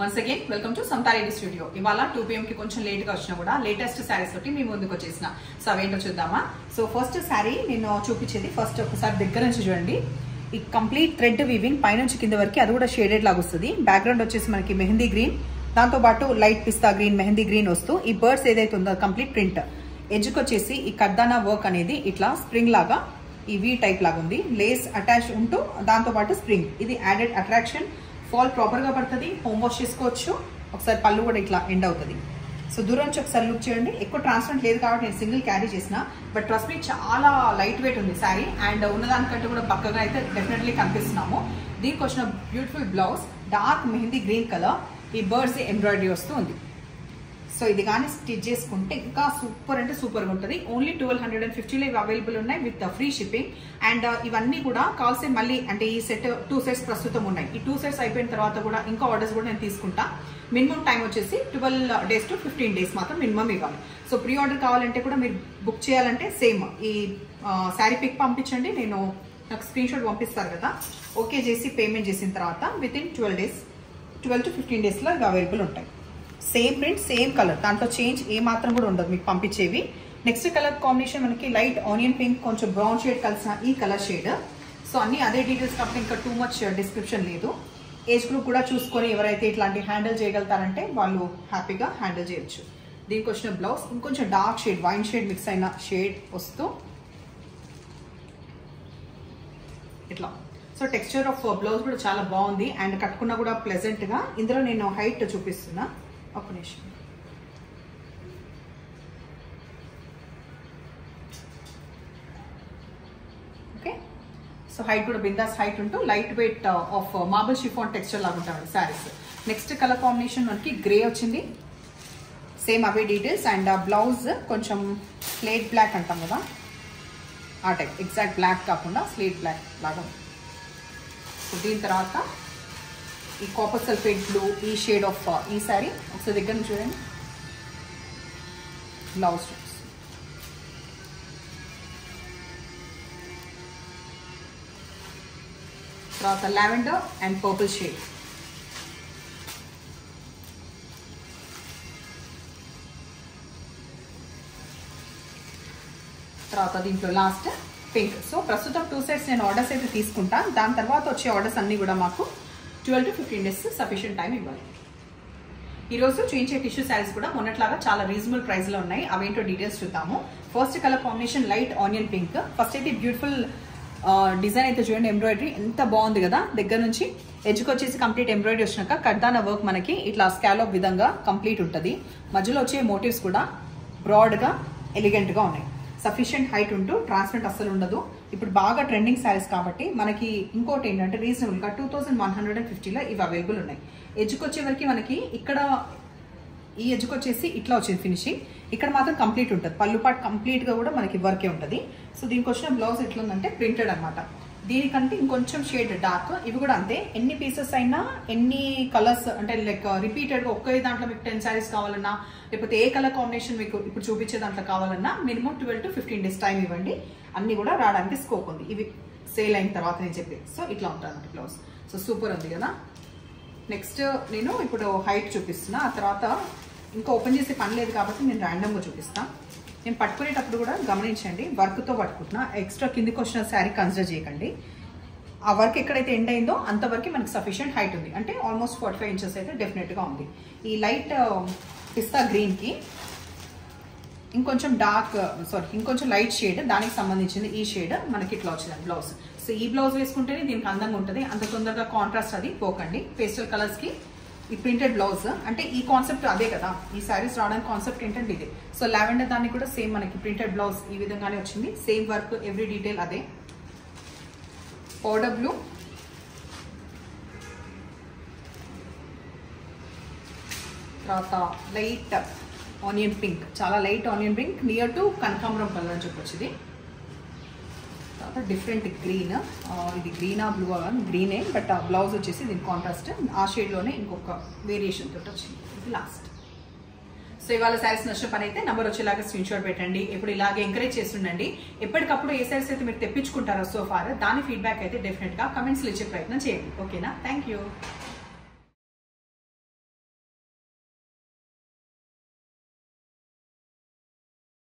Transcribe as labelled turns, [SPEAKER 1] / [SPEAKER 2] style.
[SPEAKER 1] Once again welcome to Santhareddy studio ఇవాళ two PM కి కొంచెం లేట్గా వచ్చినా కూడా లేటెస్ట్ శారీస్ తోటి మీ ముందుకు వచ్చేసిన. సో అవేంటో చూద్దామా? సో ఫస్ట్ శారీ నేను చూపించేది ఫస్ట్ ఒకసారి దగ్గర నుంచి చూడండి. ఈ కంప్లీట్ థ్రెడ్ వీవింగ్ పైనుంచి కింద వరకు అది కూడా షేడెడ్ లాగా వస్తుంది. బ్యాక్గ్రౌండ్ వచ్చేసి మనకి మెహందీ గ్రీన్ దాంతో పాటు light pista green mehendi green వస్తూ ఈ బర్డ్స్ ఏదైతే ఉందో కంప్లీట్ ప్రింట్ ఎడ్జ్కి వచ్చేసి ఈ కర్దానా వర్క్ అనేది ఇట్లా స్ప్రింగ్ లాగా ఈ వీ టైప్ లాగా ఉంది. లేస్ అటాచ్ ఉంటూ దాంతో పాటు స్ప్రింగ్ ఇది యాడెడ్ అట్రాక్షన్ ఫాల్ ప్రాపర్గా పడుతుంది హోమ్ వాష్ చేసుకోవచ్చు. ఒకసారి పళ్ళు కూడా ఇట్లా ఎండ్ అవుతుంది. సో దూరం నుంచి ఒకసారి లుక్ చేయండి. ఎక్కువ ట్రాన్స్పరెంట్ లేదు కాబట్టి నేను సింగిల్ క్యారీ చేసిన. బట్ ట్రస్ట్ మీ చాలా లైట్ వెయిట్ ఉంది శారీ అండ్ ఉన్నదానికంటే కూడా పక్కగా అయితే డెఫినెట్లీ కనిపిస్తున్నాము. దీనికి వచ్చిన beautiful blouse dark mehendi green colour ఈ బర్డ్స్ ఎంబ్రాయిడరీ వస్తూ ఉంది. సో ఇది కానీ స్టిచ్ చేసుకుంటే ఇంకా సూపర్ అంటే సూపర్గా ఉంటుంది. ఓన్లీ ట్వెల్వ్ హండ్రెడ్ అండ్ ఫిఫ్టీలో ఇవి అవైలబుల్ ఉన్నాయి విత్ ఫ్రీ షిప్పింగ్ అండ్ ఇవన్నీ కూడా కాల్సే మళ్ళీ అంటే ఈ సెట్ టూ సెట్స్ ప్రస్తుతం ఉన్నాయి. ఈ టూ సెట్స్ అయిపోయిన తర్వాత కూడా ఇంకా ఆర్డర్స్ కూడా నేను తీసుకుంటా. మినిమం టైం వచ్చేసి twelve days to fifteen days మాత్రం మినిమం ఇవ్వాలి. సో ప్రీ ఆర్డర్ కావాలంటే కూడా మీరు బుక్ చేయాలంటే సేమ్ ఈ శారీ పిక్ పంపించండి. నేను నాకు స్క్రీన్ షాట్ పంపిస్తారు కదా. ఓకే చేసి పేమెంట్ చేసిన తర్వాత within twelve days twelve to fifteen డేస్లో ఇవి అవైలబుల్ ఉంటాయి. సేమ్ ప్రింట్ సేమ్ కలర్ దాంట్లో చేంజ్ ఏ మాత్రం కూడా ఉండదు మీకు పంపించేవి. నెక్స్ట్ కలర్ కాంబినేషన్ మనకి లైట్ ఆనియన్ పింక్ కొంచెం బ్రౌన్ షేడ్ కలిసిన ఈ కలర్ షేడ్ సో అన్ని అదే డీటెయిల్స్ కాబట్టి ఇంకా టూ మచ్ డిస్క్రిప్షన్ లేదు. ఏజ్ గ్రూప్ కూడా చూసుకొని ఎవరైతే ఇట్లాంటి హ్యాండిల్ చేయగలుగుతారంటే వాళ్ళు హ్యాపీగా హ్యాండిల్ చేయొచ్చు. దీనికి వచ్చిన బ్లౌజ్ ఇంకొంచెం dark shade wine shade mix అయిన షేడ్ వస్తూ ఇట్లా. సో టెక్స్చర్ ఆఫ్ బ్లౌజ్ కూడా చాలా బాగుంది. అండ్ కట్టుకున్నా కూడా ప్లెజెంట్గా ఇందులో నేను హైట్ చూపిస్తున్నా. ఒక నిమిషం. ఓకే? సో హైట్ కూడా బిందాస్ హైట్ ఉంటూ light weight of marble chiffon texture లాగా ఉంటాయి శారీస్ నెక్స్ట్ కలర్ కాంబినేషన్ మనకి గ్రే వచ్చింది. సేమ్ అవే డీటెయిల్స్ అండ్ బ్లౌజ్ కొంచెం స్లేట్ బ్లాక్ అంటాం కదా? ఆ టైప్ ఎగ్జాక్ట్ బ్లాక్ కాకుండా స్లేట్ బ్లాక్ లాగా. సో దీని తర్వాత ఈ కాపర్ సల్ఫేట్ బ్లూ ఈ షేడ్ ఆఫ్ uh, ఈ శారీ ఒకసారి దగ్గర చూడండి. బ్లౌజ్ తర్వాత లావెండర్ అండ్ పర్పుల్ షేడ్ తర్వాత దీంట్లో లాస్ట్ పింక్ సో ప్రస్తుతం టూ సెట్స్ నేను ఆర్డర్స్ అయితే తీసుకుంటాను దాని తర్వాత వచ్చే ఆర్డర్స్ అన్ని కూడా మాకు twelve to fifteen days sufficient time ఇవ్వాలి. ఈరోజు చూపించే టిష్యూ శారీస్ కూడా మొన్నట్లాగా చాలా రీజనబుల్ ప్రైస్లో ఉన్నాయి. అవేంటో డీటెయిల్స్ చూద్దాము. First colour combination light onion pink first అయితే బ్యూటిఫుల్ డిజైన్ అయితే చూడండి ఎంబ్రాయిడరీ ఎంత బాగుంది కదా. దగ్గర నుంచి ఎడ్జ్కి వచ్చేసి కంప్లీట్ ఎంబ్రాయిడరీ వచ్చినాక కడ్దాన వర్క్ మనకి ఇట్లా స్కాలోప్ విధంగా కంప్లీట్ ఉంటుంది. మధ్యలో వచ్చే మోటివ్స్ కూడా బ్రాడ్గా ఎలిగెంట్గా ఉన్నాయి. సఫిషియంట్ హైట్ ఉంటూ ట్రాన్స్పరెంట్ అస్సలు ఉండదు. ఇప్పుడు బాగా ట్రెండింగ్ శారీస్ కాబట్టి మనకి ఇంకోటి ఏంటంటే రీజనబుల్గా two thousand one hundred and ఫిఫ్టీలో ఇవి అవైలబుల్ ఉన్నాయి. ఎడ్జ్కి వచ్చే వరకు మనకి ఇక్కడ ఈ ఎడ్జ్కి వచ్చేసి ఇట్లా వచ్చింది ఫినిషింగ్ ఇక్కడ మాత్రం కంప్లీట్ ఉంటుంది. పళ్ళు పాటు కంప్లీట్గా కూడా మనకి వర్కే ఉంటుంది. సో దీనికి వచ్చిన బ్లౌజ్ ఎట్లుందంటే ప్రింటెడ్ అనమాట దీనికంటే ఇంకొంచెం షేడ్ డార్క్. ఇవి కూడా అంతే. ఎన్ని పీసెస్ అయినా ఎన్ని కలర్స్ అంటే లైక్ uh, రిపీటెడ్గా ఒకే దాంట్లో మీకు టెన్ శారీస్ కావాలన్నా లేకపోతే ఏ కలర్ కాంబినేషన్ మీకు ఇప్పుడు చూపించే దాంట్లో కావాలన్నా minimum twelve to fifteen days time ఇవ్వండి. అన్ని కూడా రావడానికి స్కోప్ ఉంది. ఇవి సేల్ అయిన తర్వాత నేను చెప్పి. సో ఇట్లా ఉంటుంది బ్లౌజ్. సో సూపర్ ఉంది కదా. నెక్స్ట్ నేను ఇప్పుడు హైట్ చూపిస్తున్నా. ఆ తర్వాత ఇంకా ఓపెన్ చేసే పని లేదు కాబట్టి నేను ర్యాండమ్గా చూపిస్తాను నేను పట్టుకునేటప్పుడు కూడా గమనించండి వర్క్తో పట్టుకుంటున్నా. ఎక్స్ట్రా కిందికి వచ్చిన శారీ కన్సిడర్ చేయకండి. ఆ వర్క్ ఎక్కడైతే ఎండ్ అయిందో అంతవరకు మనకి సఫిషియంట్ హైట్ ఉంది. అంటే ఆల్మోస్ట్ ఫార్టీ ఫైవ్ ఇంచెస్ అయితే డెఫినెట్గా ఉంది. ఈ లైట్ um, పిస్తా గ్రీన్కి ఇంకొంచెం డార్క్ సారీ uh, ఇంకొంచెం లైట్ షేడ్ దానికి సంబంధించింది ఈ షేడ్ మనకి ఇట్లా వచ్చింది బ్లౌజ్ సో ఈ బ్లౌజ్ వేసుకుంటేనే దీనికి అందంగా ఉంటుంది. అంత తొందరగా కాంట్రాస్ట్ అది పోకండి. పేస్టల్ కలర్స్కి ఈ ప్రింటెడ్ బ్లౌజ్ అంటే ఈ కాన్సెప్ట్ అదే కదా. ఈ శారీస్ రావడానికి కాన్సెప్ట్ ఏంటంటే ఇదే. సో లావెండర్ దానికి కూడా సేమ్ మనకి ప్రింటెడ్ బ్లౌజ్ ఈ విధంగానే వచ్చింది. సేమ్ వర్క్ ఎవ్రీ డీటెయిల్ అదే. పౌడర్ బ్లూ తర్వాత లైట్ ఆనియన్ పింక్ చాలా light onion pink near to కనకాంబరం కలర్ అని చెప్పొచ్చు ఇది. తర్వాత డిఫరెంట్ గ్రీన్ ఇది గ్రీనా బ్లూ గ్రీనే బట్ ఆ బ్లౌజ్ వచ్చేసి దీని కాంట్రాస్ట్ ఆ షేడ్లోనే ఇంకొక వేరియేషన్ తోటి వచ్చింది. ఇది లాస్ట్ సో ఇవాళ శారీస్ నచ్చిన పని అయితే నెంబర్ వచ్చేలాగా స్క్రీన్ షాట్ పెట్టండి. ఇప్పుడు ఇలాగే ఎంకరేజ్ చేస్తుండండి ఎప్పటికప్పుడు ఏ శారీస్ అయితే మీరు తెప్పించుకుంటారో సో ఫార్ దాని ఫీడ్బ్యాక్ అయితే డెఫినెట్గా కమెంట్స్లో ఇచ్చే ప్రయత్నం చేయండి. ఓకేనా థ్యాంక్ యూ